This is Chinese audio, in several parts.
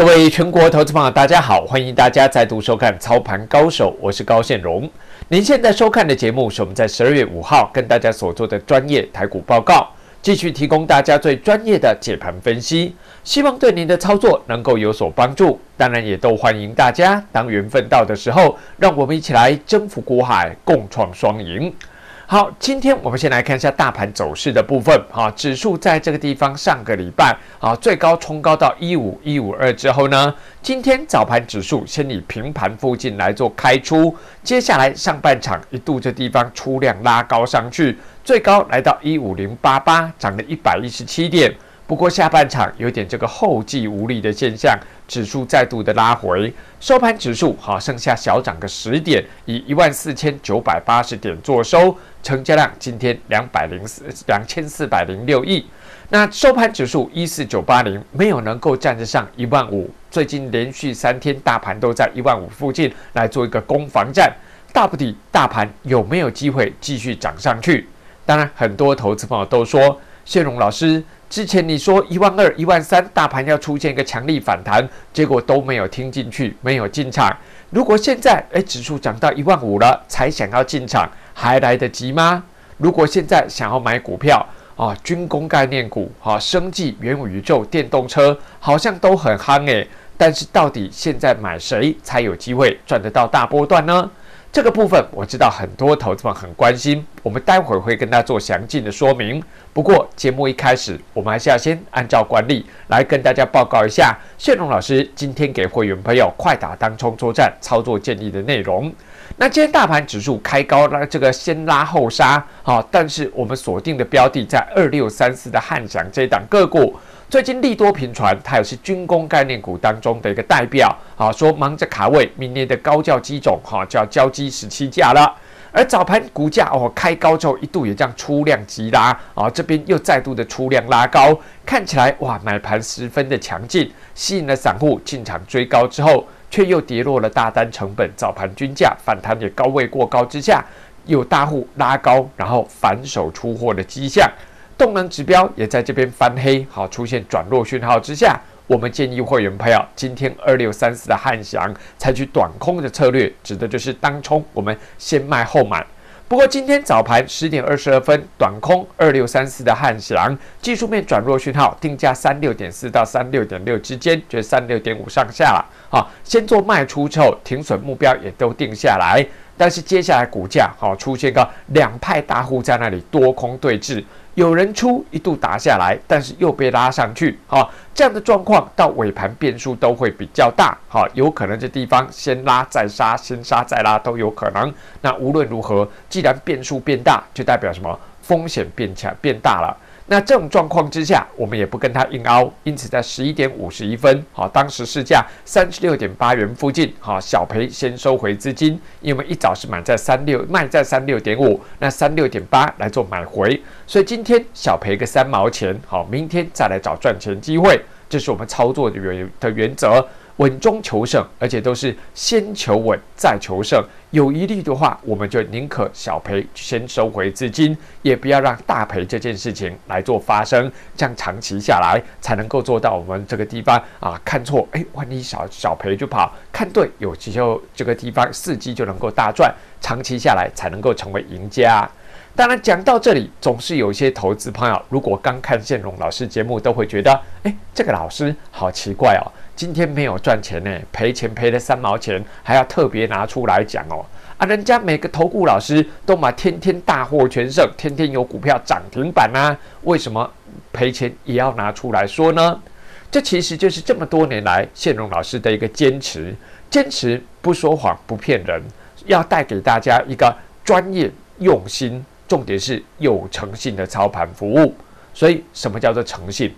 各位全国投资朋友，大家好，欢迎大家再度收看《操盘高手》，我是高宪荣。您现在收看的节目是我们在十二月五号跟大家所做的专业台股报告，继续提供大家最专业的解盘分析，希望对您的操作能够有所帮助。当然，也都欢迎大家当缘分到的时候，让我们一起来征服股海，共创双赢。好，今天我们先来看一下大盘走势的部分。哈，指数在这个地方上个礼拜啊，最高冲高到一五一五二之后呢，今天早盘指数先以平盘附近来做开出，接下来上半场一度这地方出量拉高上去，最高来到一五零八八，涨了一百一十七点。不过下半场有点这个后继无力的现象，指数再度的拉回，收盘指数好剩下小涨个十点，以一万四千九百八十点做收，成交量今天两百零四两千四百零六亿。那收盘指数一四九八零，没有能够站得上一万五。最近连续三天大盘都在一万五附近来做一个攻防战，大不底大盘有没有机会继续涨上去？当然，很多投资朋友都说，谢荣老师。之前你说一万二、一万三，大盘要出现一个强力反弹，结果都没有听进去，没有进场。如果现在诶指数涨到一万五了，才想要进场，还来得及吗？如果现在想要买股票啊，军工概念股、哈，生技、元宇宙、电动车，好像都很夯诶。但是到底现在买谁才有机会赚得到大波段呢？这个部分我知道很多投资们很关心，我们待会儿会跟大家做详尽的说明。不过节目一开始，我们还是要先按照惯例来跟大家报告一下谢龙老师今天给会员朋友快打当冲作战操作建议的内容。那今天大盘指数开高，那这个先拉后杀，好，但是我们锁定的标的在二六三四的汉翔这一档个股。最近利多频传，它也是军工概念股当中的一个代表啊，说忙着卡位明年的高教机种哈，就要交机十七架了。而早盘股价哦开高之后，一度也这样出量急拉啊，这边又再度的出量拉高，看起来哇买盘十分的强劲，吸引了散户进场追高之后，却又跌落了大单成本，早盘均价反弹也高位过高之下，有大户拉高，然后反手出货的迹象。动能指标也在这边翻黑，好出现转弱讯号之下，我们建议会员朋友今天二六三四的汉翔采取短空的策略，指的就是当冲，我们先卖后买。不过今天早盘十点二十二分，短空二六三四的汉翔技术面转弱讯号，定价三六点四到三六点六之间，就三六点五上下了。好，先做卖出之后，停损目标也都定下来。但是接下来股价好出现个两派大户在那里多空对峙。有人出一度打下来，但是又被拉上去，好，这样的状况到尾盘变数都会比较大，好，有可能这地方先拉再杀，先杀再拉都有可能。那无论如何，既然变数变大，就代表什么？风险变强变大了。那这种状况之下，我们也不跟它硬凹，因此在十一点五十一分，好，当时市价三十六点八元附近，好，小赔先收回资金，因为一早是买在三六，卖在三六点五，那三六点八来做买回，所以今天小赔个三毛钱，好，明天再来找赚钱机会，这是我们操作的原的原则。稳中求胜，而且都是先求稳再求胜。有疑虑的话，我们就宁可小赔先收回资金，也不要让大赔这件事情来做发生。这样长期下来才能够做到我们这个地方啊，看错哎，万一小小赔就跑；看对，有时候这个地方伺机就能够大赚。长期下来才能够成为赢家。当然，讲到这里，总是有一些投资朋友，如果刚看建荣老师节目，都会觉得，哎，这个老师好奇怪哦。今天没有赚钱呢，赔钱赔了三毛钱，还要特别拿出来讲哦。啊，人家每个投顾老师都嘛天天大获全胜，天天有股票涨停板啊，为什么赔钱也要拿出来说呢？这其实就是这么多年来谢荣老师的一个坚持，坚持不说谎不骗人，要带给大家一个专业用心，重点是有诚信的操盘服务。所以，什么叫做诚信？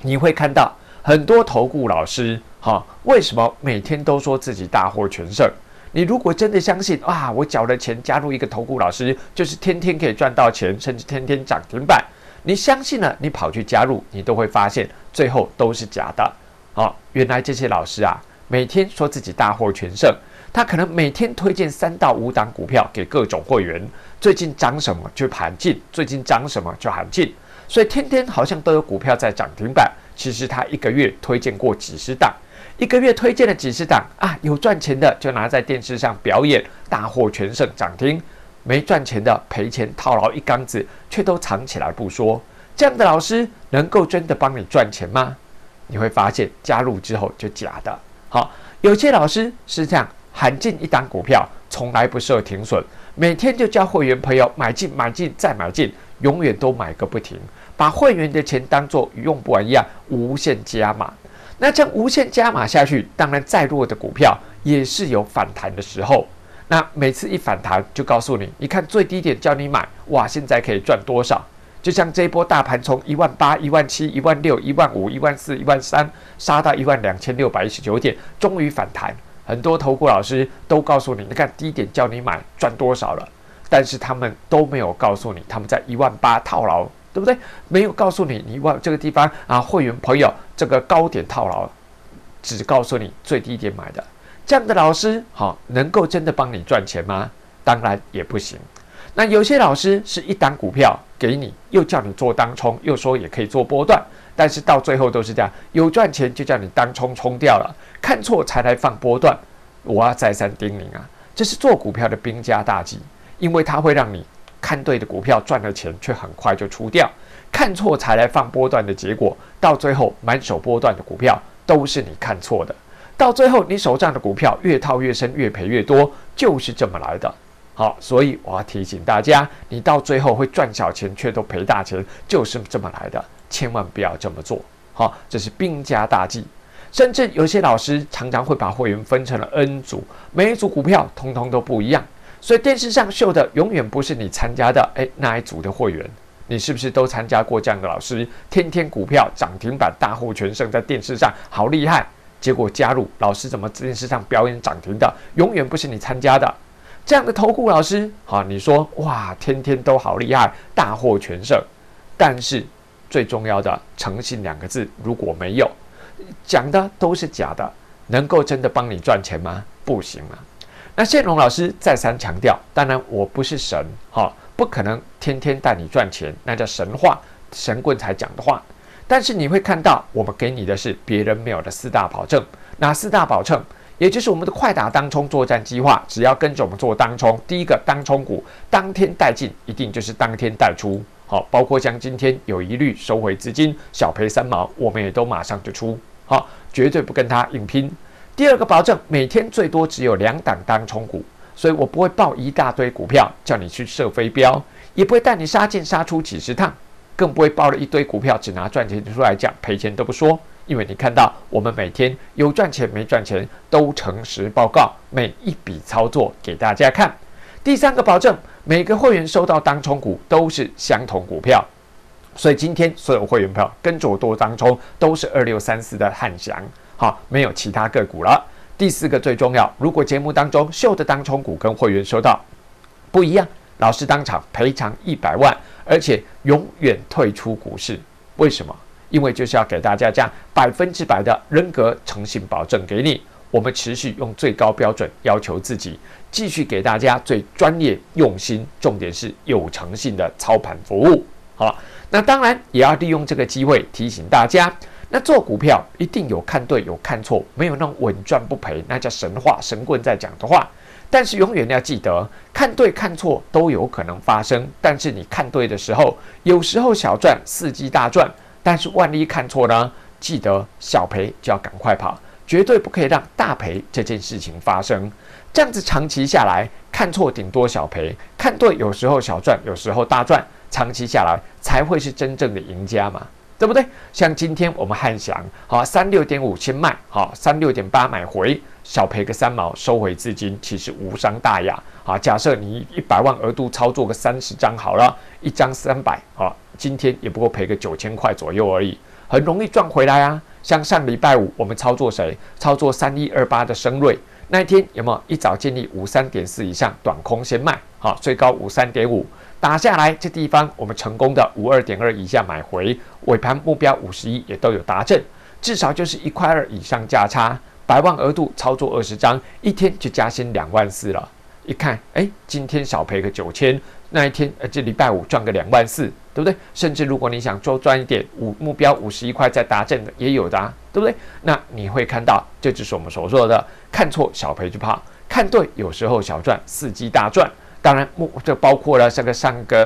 你会看到。很多投顾老师，哈，为什么每天都说自己大获全胜？你如果真的相信啊，我缴了钱加入一个投顾老师，就是天天可以赚到钱，甚至天天涨停板，你相信了，你跑去加入，你都会发现最后都是假的。好，原来这些老师啊，每天说自己大获全胜，他可能每天推荐三到五档股票给各种会员，最近涨什么就喊进，最近涨什么就喊进，所以天天好像都有股票在涨停板。其实他一个月推荐过几十档，一个月推荐了几十档啊，有赚钱的就拿在电视上表演，大获全胜涨停；没赚钱的赔钱套牢一缸子，却都藏起来不说。这样的老师能够真的帮你赚钱吗？你会发现加入之后就假的。好，有些老师是这样，喊进一档股票，从来不设停损，每天就教会员朋友买进、买进再买进，永远都买个不停，把会员的钱当做用不完一样，无限加码。那这样无限加码下去，当然再弱的股票也是有反弹的时候。那每次一反弹，就告诉你，你看最低点叫你买，哇，现在可以赚多少？就像这一波大盘从一万八、一万七、一万六、一万五、一万四、一万三杀到一万两千六百一十九点，终于反弹。很多投顾老师都告诉你，你看低点叫你买赚多少了，但是他们都没有告诉你他们在一万八套牢，对不对？没有告诉你你往这个地方啊，会员朋友这个高点套牢，只告诉你最低点买的，这样的老师好能够真的帮你赚钱吗？当然也不行。那有些老师是一档股票给你，又叫你做当冲，又说也可以做波段，但是到最后都是这样，有赚钱就叫你当冲冲掉了，看错才来放波段。我要再三叮咛啊，这是做股票的兵家大忌，因为它会让你看对的股票赚了钱，却很快就出掉；看错才来放波段的结果，到最后满手波段的股票都是你看错的，到最后你手上的股票越套越深，越赔越多，就是这么来的。好，所以我要提醒大家，你到最后会赚小钱却都赔大钱，就是这么来的，千万不要这么做。好，这是兵家大忌。甚至有些老师常常会把会员分成了 N 组，每一组股票通通都不一样，所以电视上秀的永远不是你参加的诶那一组的会员。你是不是都参加过这样的老师？天天股票涨停板大获全胜，在电视上好厉害，结果加入老师怎么电视上表演涨停的，永远不是你参加的。这样的投顾老师，好，你说哇，天天都好厉害，大获全胜。但是最重要的诚信两个字，如果没有，讲的都是假的，能够真的帮你赚钱吗？不行啊。那谢龙老师再三强调，当然我不是神，哈，不可能天天带你赚钱，那叫神话，神棍才讲的话。但是你会看到，我们给你的是别人没有的四大保证，哪四大保证？也就是我们的快打当冲作战计划，只要跟着我们做当冲，第一个当冲股当天带进，一定就是当天带出。好，包括像今天有疑虑收回资金，小赔三毛，我们也都马上就出。好，绝对不跟他硬拼。第二个保证，每天最多只有两档当冲股，所以我不会报一大堆股票叫你去设飞镖，也不会带你杀进杀出几十趟，更不会报了一堆股票只拿赚钱出来讲，赔钱都不说。因为你看到我们每天有赚钱没赚钱都诚实报告，每一笔操作给大家看。第三个保证，每个会员收到当冲股都是相同股票，所以今天所有会员票跟着我多当冲都是二六三四的汉翔，好，没有其他个股了。第四个最重要，如果节目当中秀的当冲股跟会员收到不一样，老师当场赔偿一百万，而且永远退出股市。为什么？因为就是要给大家这样百分之百的人格诚信保证给你，我们持续用最高标准要求自己，继续给大家最专业、用心，重点是有诚信的操盘服务。好，那当然也要利用这个机会提醒大家，那做股票一定有看对有看错，没有那种稳赚不赔，那叫神话神棍在讲的话。但是永远要记得，看对看错都有可能发生，但是你看对的时候，有时候小赚，伺机大赚。但是万一看错呢？记得小赔就要赶快跑，绝对不可以让大赔这件事情发生。这样子长期下来，看错顶多小赔，看对有时候小赚，有时候大赚，长期下来才会是真正的赢家嘛，对不对？像今天我们汉翔，好三六点五先卖，好三六点八买回，小赔个三毛，收回资金，其实无伤大雅。好，假设你一百万额度操作个三十张好了，一张三百，好。今天也不过赔个九千块左右而已，很容易赚回来啊！像上礼拜五我们操作谁？操作三一二八的升瑞，那一天有没有一早建立五三点四以上短空先卖？好，最高五三点五打下来，这地方我们成功的五二点二以下买回，尾盘目标五十一也都有达阵，至少就是一块二以上价差，百万额度操作二十张，一天就加薪两万四了。一看，哎，今天少赔个九千。那一天，呃，这礼拜五赚个两万四，对不对？甚至如果你想多赚一点，五目标五十一块再达阵的也有的，对不对？那你会看到，这就是我们所说的看错小赔就怕，看对有时候小赚，伺机大赚。当然，这包括了这个上个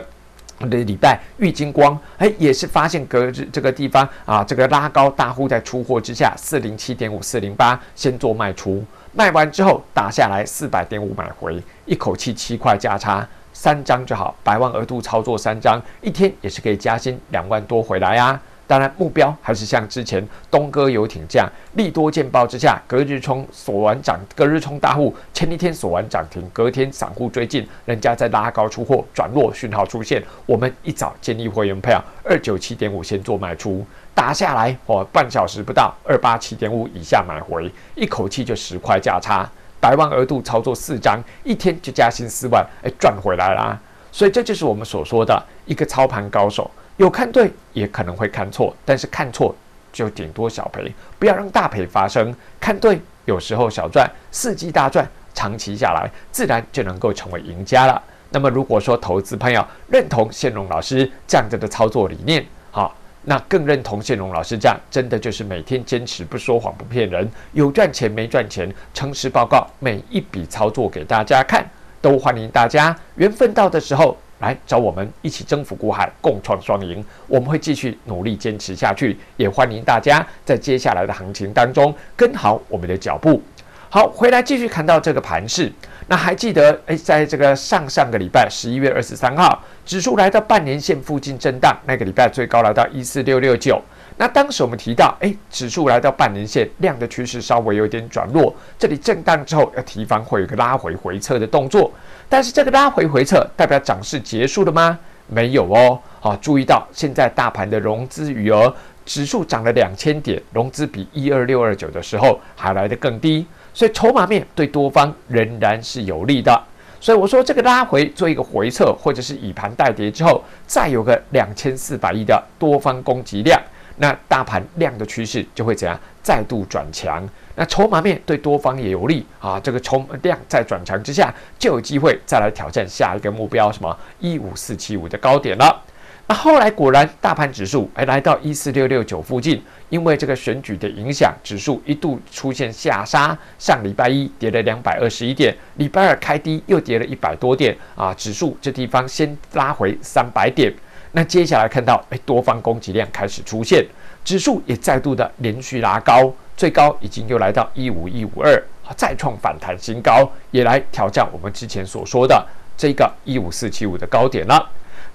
的礼拜，玉金光哎也是发现隔日这个地方啊，这个拉高大户在出货之下，四零七点五四零八先做卖出，卖完之后打下来四百点五买回，一口气七块价差。三张就好，百万额度操作三张，一天也是可以加薪两万多回来呀。当然目标还是像之前东哥游艇这样，利多见报之下，隔日冲锁完涨，隔日冲大户前一天锁完涨停，隔天散户追进，人家在拉高出货，转弱讯号出现，我们一早建立会员票二九七点五先做卖出，打下来哦，半小时不到二八七点五以下买回，一口气就十块价差。百万额度操作四张，一天就加薪四万，哎，赚回来啦！所以这就是我们所说的一个操盘高手，有看对，也可能会看错，但是看错就顶多小赔，不要让大赔发生。看对，有时候小赚，四季大赚，长期下来自然就能够成为赢家了。那么，如果说投资朋友认同谢荣老师这样子的操作理念，好。那更认同谢龙老师这样，真的就是每天坚持不说谎不骗人，有赚钱没赚钱，诚实报告每一笔操作给大家看，都欢迎大家缘分到的时候来找我们一起征服股海，共创双赢。我们会继续努力坚持下去，也欢迎大家在接下来的行情当中跟好我们的脚步。好，回来继续看到这个盘势。那还记得诶，在这个上上个礼拜十一月二十三号，指数来到半年线附近震荡，那个礼拜最高来到一四六六九。那当时我们提到，诶，指数来到半年线，量的趋势稍微有点转弱，这里震荡之后要提防会有一个拉回回撤的动作。但是这个拉回回撤代表涨势结束了吗？没有哦。好，注意到现在大盘的融资余额，指数涨了两千点，融资比一二六二九的时候还来得更低。所以筹码面对多方仍然是有利的，所以我说这个拉回做一个回撤，或者是以盘带跌之后，再有个两千四百亿的多方攻击量，那大盘量的趋势就会怎样再度转强？那筹码面对多方也有利啊，这个筹量在转强之下，就有机会再来挑战下一个目标，什么一五四七五的高点了。那后来果然，大盘指数哎来到一四六六九附近，因为这个选举的影响，指数一度出现下杀。上礼拜一跌了两百二十一点，礼拜二开低又跌了一百多点啊，指数这地方先拉回三百点。那接下来看到哎多方供给量开始出现，指数也再度的连续拉高，最高已经又来到一五一五二，再创反弹新高，也来挑战我们之前所说的这个一五四七五的高点了。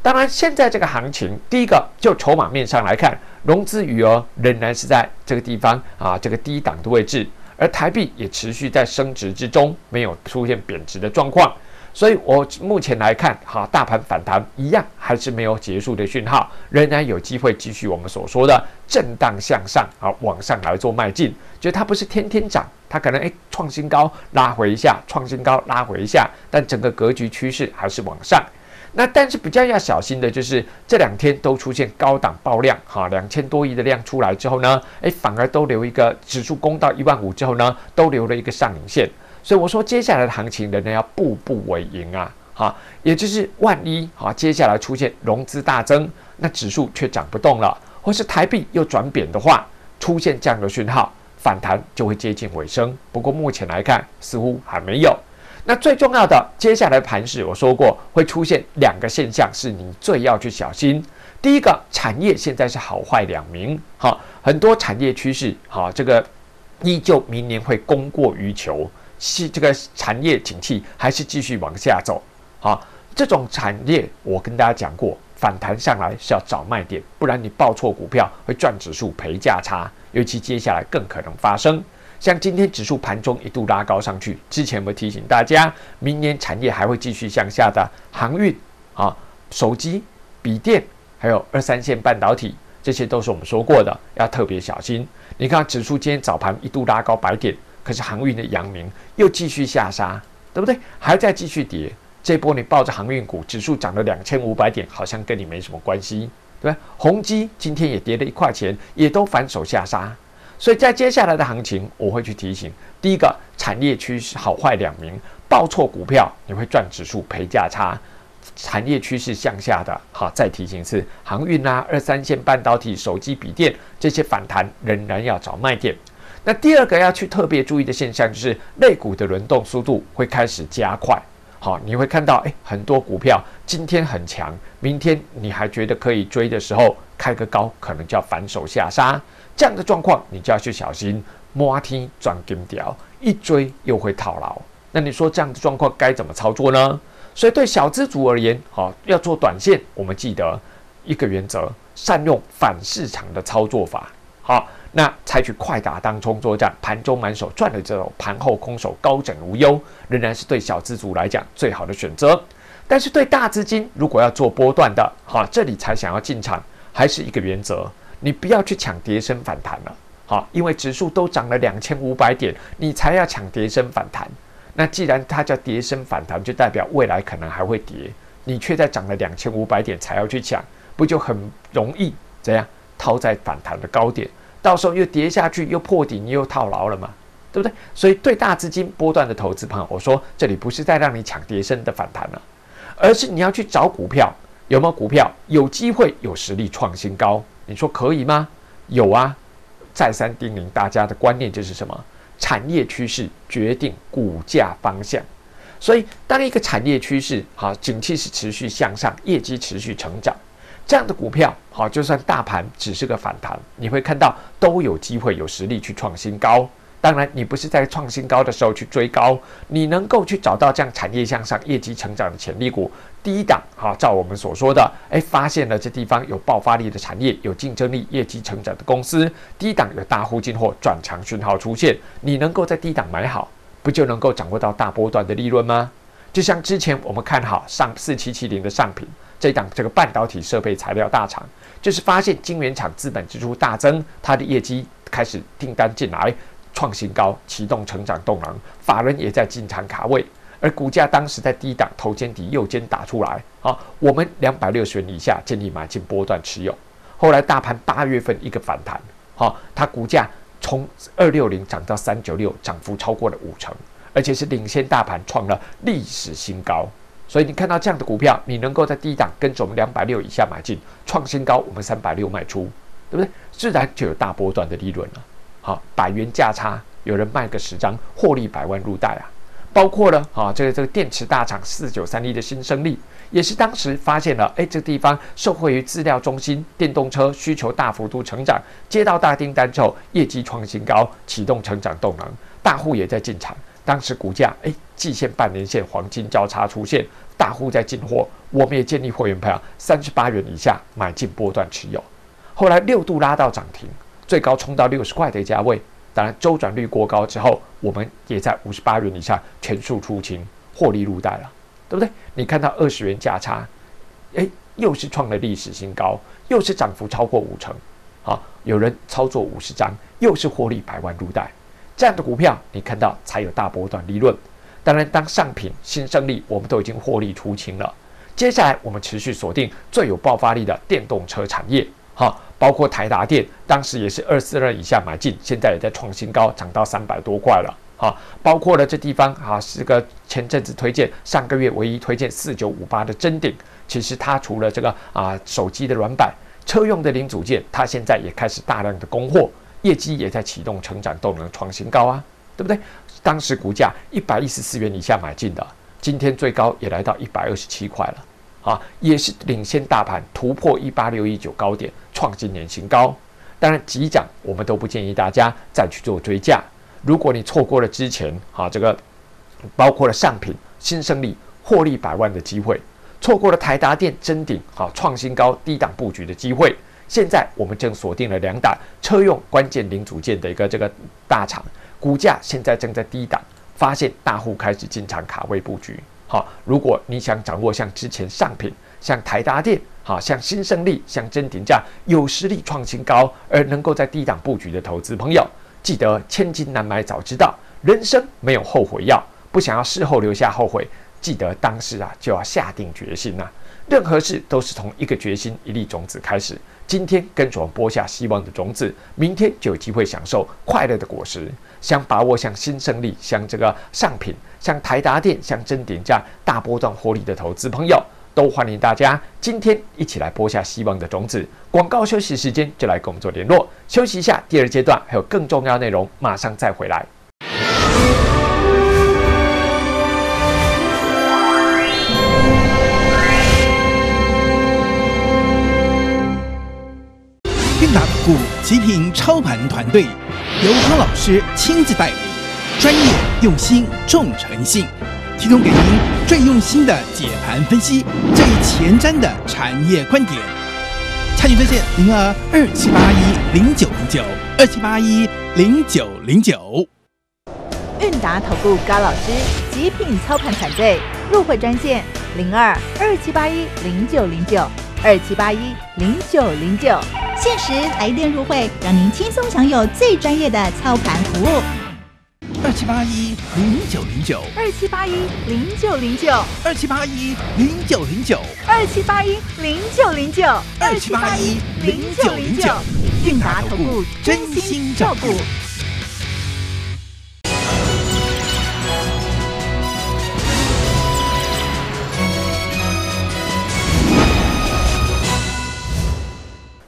当然，现在这个行情，第一个就筹码面上来看，融资余额仍然是在这个地方啊，这个低档的位置，而台币也持续在升值之中，没有出现贬值的状况。所以，我目前来看，哈，大盘反弹一样还是没有结束的讯号，仍然有机会继续我们所说的震荡向上啊，往上来做迈进。就它不是天天涨，它可能诶创新高拉回一下，创新高拉回一下，但整个格局趋势还是往上。那但是比较要小心的就是这两天都出现高档爆量，哈，两千多亿的量出来之后呢，诶，反而都留一个指数攻到一万五之后呢，都留了一个上影线，所以我说接下来的行情仍然要步步为营啊，哈，也就是万一哈接下来出现融资大增，那指数却涨不动了，或是台币又转贬的话，出现这样的讯号，反弹就会接近尾声。不过目前来看，似乎还没有。那最重要的，接下来盘势，我说过会出现两个现象，是你最要去小心。第一个，产业现在是好坏两明，好，很多产业趋势，好，这个依旧明年会供过于求，是这个产业景气还是继续往下走？好，这种产业我跟大家讲过，反弹上来是要找卖点，不然你报错股票会赚指数赔价差，尤其接下来更可能发生。像今天指数盘中一度拉高上去，之前我们提醒大家，明年产业还会继续向下的航运啊、手机、笔电，还有二三线半导体，这些都是我们说过的，要特别小心。你看指数今天早盘一度拉高百点，可是航运的阳明又继续下杀，对不对？还在继续跌。这波你抱着航运股，指数涨了两千五百点，好像跟你没什么关系，对吧？宏基今天也跌了一块钱，也都反手下杀。所以在接下来的行情，我会去提醒：第一个，产业趋势好坏两明，报错股票你会赚指数赔价差；产业趋势向下的，好，再提醒一次，航运啊、二三线半导体、手机、笔电这些反弹仍然要找卖点。那第二个要去特别注意的现象就是，类股的轮动速度会开始加快。好，你会看到，哎，很多股票今天很强，明天你还觉得可以追的时候，开个高可能就要反手下杀，这样的状况你就要去小心，摸天转金条，一追又会套牢。那你说这样的状况该怎么操作呢？所以对小资族而言，好要做短线，我们记得一个原则：善用反市场的操作法。好，那采取快打当冲作战，盘中满手赚的这种盘后空手高枕无忧，仍然是对小资族来讲最好的选择。但是对大资金，如果要做波段的，好，这里才想要进场，还是一个原则：你不要去抢跌升反弹了。好，因为指数都涨了两千五百点，你才要抢跌升反弹。那既然它叫跌升反弹，就代表未来可能还会跌，你却在涨了两千五百点才要去抢，不就很容易怎样套在反弹的高点，到时候又跌下去又破底，你又套牢了嘛，对不对？所以对大资金波段的投资朋友，我说这里不是在让你抢跌升的反弹了，而是你要去找股票，有没有股票有机会有实力创新高？你说可以吗？有啊，再三叮咛大家的观念就是什么？产业趋势决定股价方向，所以当一个产业趋势好，景气是持续向上，业绩持续成长，这样的股票好，就算大盘只是个反弹，你会看到都有机会有实力去创新高。当然，你不是在创新高的时候去追高，你能够去找到这样产业向上、业绩成长的潜力股，低档哈，照我们所说的，哎，发现了这地方有爆发力的产业、有竞争力、业绩成长的公司，低档有大户进货转强讯号出现，你能够在低档买好，不就能够掌握到大波段的利润吗？就像之前我们看好上四七七零的上品这档这个半导体设备材料大厂，就是发现晶圆厂资本支出大增，它的业绩开始订单进来。创新高，启动成长动能，法人也在进场卡位，而股价当时在低档，头肩底右肩打出来，啊，我们两百六十元以下建议买进波段持有。后来大盘八月份一个反弹，好，它股价从二六零涨到三九六，涨幅超过了五成，而且是领先大盘创了历史新高。所以你看到这样的股票，你能够在低档跟着我们两百六以下买进，创新高，我们三百六卖出，对不对？自然就有大波段的利润了。好，百元价差，有人卖个十张，获利百万入袋啊！包括了啊，这个这个电池大厂四九三一的新胜利，也是当时发现了，哎，这个地方受惠于资料中心、电动车需求大幅度成长，接到大订单之后，业绩创新高，启动成长动能，大户也在进场。当时股价，哎，季线、半年线黄金交叉出现，大户在进货，我们也建议会员朋友三十八元以下买进波段持有。后来六度拉到涨停。最高冲到六十块的价位，当然周转率过高之后，我们也在五十八元以下全数出清，获利入袋了，对不对？你看到二十元价差，诶，又是创了历史新高，又是涨幅超过五成，好，有人操作五十张，又是获利百万入袋，这样的股票你看到才有大波段利润。当然，当上品新胜利我们都已经获利出清了，接下来我们持续锁定最有爆发力的电动车产业，好。包括台达电，当时也是二四二以下买进，现在也在创新高，涨到三百多块了。啊，包括了这地方啊，是个前阵子推荐，上个月唯一推荐四九五八的真顶，其实它除了这个啊手机的软板、车用的零组件，它现在也开始大量的供货，业绩也在启动成长动能，创新高啊，对不对？当时股价一百一十四元以下买进的，今天最高也来到一百二十七块了。啊，也是领先大盘突破一八六一九高点，创今年新高。当然，急涨我们都不建议大家再去做追加。如果你错过了之前，哈，这个包括了上品、新胜利获利百万的机会，错过了台达电、真顶，好创新高低档布局的机会。现在我们正锁定了两档车用关键零组件的一个这个大厂，股价现在正在低档，发现大户开始进场卡位布局。好，如果你想掌握像之前上品、像台达电、好像新胜利、像真鼎这样有实力创新高而能够在低档布局的投资朋友，记得千金难买早知道，人生没有后悔药，不想要事后留下后悔，记得当时啊就要下定决心呐。任何事都是从一个决心、一粒种子开始。今天跟着我播下希望的种子，明天就有机会享受快乐的果实。想把握像新胜利、像这个上品、像台达电、像真点这样大波段获利的投资朋友，都欢迎大家今天一起来播下希望的种子。广告休息时间就来跟我们做联络，休息一下，第二阶段还有更重要内容，马上再回来。韵达股极品操盘团队，由康老师亲自带领，专业用心重诚信，提供给您最用心的解盘分析，最前瞻的产业观点。参与热线零二二七八一零九零九二七八一零九零九。韵达投顾高老师极品操盘团队入会专线零二二七八一零九零九二七八一零九零九，限时来电入会，让您轻松享有最专业的操盘服务。二七八一零九零九二七八一零九零九二七八一零九零九二七八一零九零九二七八一零九零九，韵达投顾真心照顾。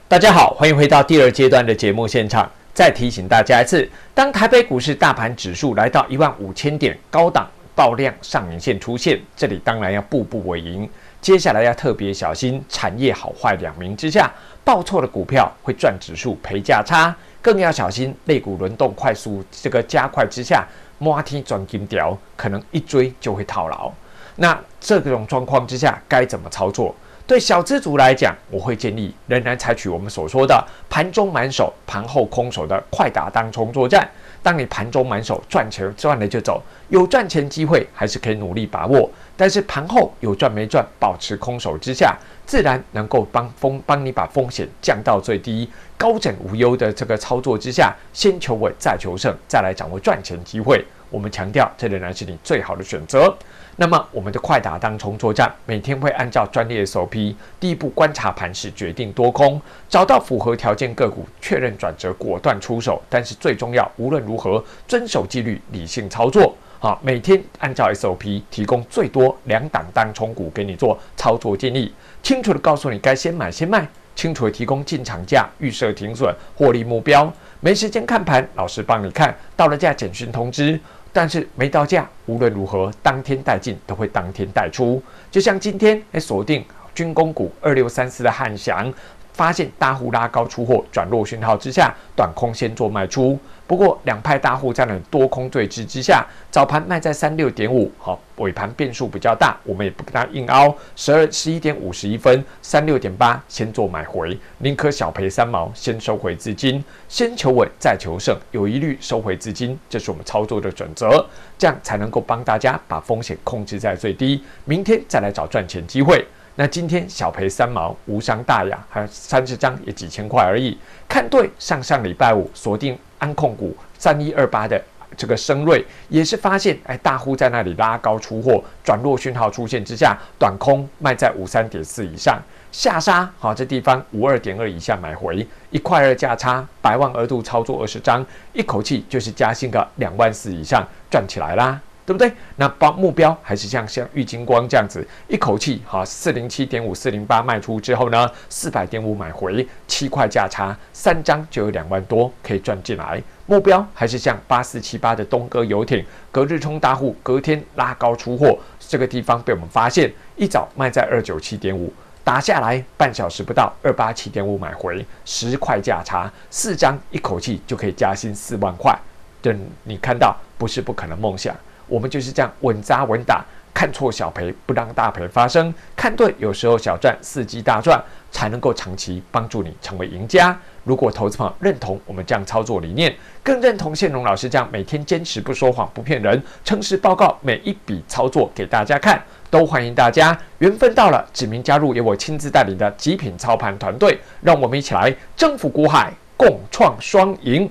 大家好，欢迎回到第二阶段的节目现场。再提醒大家一次，当台北股市大盘指数来到一万五千点高档爆量上影线出现，这里当然要步步为营。接下来要特别小心，产业好坏两明之下，报错的股票会赚指数赔价差，更要小心类股轮动快速这个加快之下，摩天转金条，可能一追就会套牢。那这种状况之下该怎么操作？对小资族来讲，我会建议仍然采取我们所说的盘中满手、盘后空手的快打当冲作战。当你盘中满手赚钱赚了就走，有赚钱机会还是可以努力把握。但是盘后有赚没赚，保持空手之下，自然能够帮风帮你把风险降到最低，高枕无忧的这个操作之下，先求稳再求胜，再来掌握赚钱机会。我们强调，这仍然是你最好的选择。那么，我们的快打当冲作战，每天会按照专业 SOP，第一步观察盘势，决定多空，找到符合条件个股，确认转折，果断出手。但是最重要，无论如何遵守纪律，理性操作。好，每天按照 SOP 提供最多两档当冲股给你做操作建议，清楚的告诉你该先买先卖，清楚的提供进场价、预设停损、获利目标。没时间看盘，老师帮你看到了价简讯通知。但是没到价，无论如何，当天带进都会当天带出。就像今天，哎，锁定军工股二六三四的汉翔，发现大户拉高出货，转弱讯号之下，短空先做卖出。不过两派大户在那多空对峙之下，早盘卖在三六点五，好，尾盘变数比较大，我们也不跟他硬凹。十二十一点五十一分，三六点八先做买回，宁可小赔三毛，先收回资金，先求稳再求胜，有疑虑收回资金，这是我们操作的准则，这样才能够帮大家把风险控制在最低，明天再来找赚钱机会。那今天小赔三毛，无伤大雅，还有三十张也几千块而已。看对，上上礼拜五锁定安控股三一二八的这个升瑞，也是发现哎大户在那里拉高出货，转弱讯号出现之下，短空卖在五三点四以上下杀，好这地方五二点二以下买回一块二价差，百万额度操作二十张，一口气就是加薪个两万四以上赚起来啦。对不对？那帮目标还是像像玉金光这样子，一口气哈四零七点五四零八卖出之后呢，四百点五买回七块价差，三张就有两万多可以赚进来。目标还是像八四七八的东哥游艇，隔日冲大户，隔天拉高出货，这个地方被我们发现，一早卖在二九七点五，打下来半小时不到二八七点五买回十块价差，四张一口气就可以加薪四万块。等你看到不是不可能梦想。我们就是这样稳扎稳打，看错小赔，不让大赔发生；看对，有时候小赚，伺机大赚，才能够长期帮助你成为赢家。如果投资朋友认同我们这样操作理念，更认同谢龙老师这样每天坚持不说谎、不骗人、诚实报告每一笔操作给大家看，都欢迎大家缘分到了，指名加入由我亲自带领的极品操盘团队，让我们一起来征服股海，共创双赢。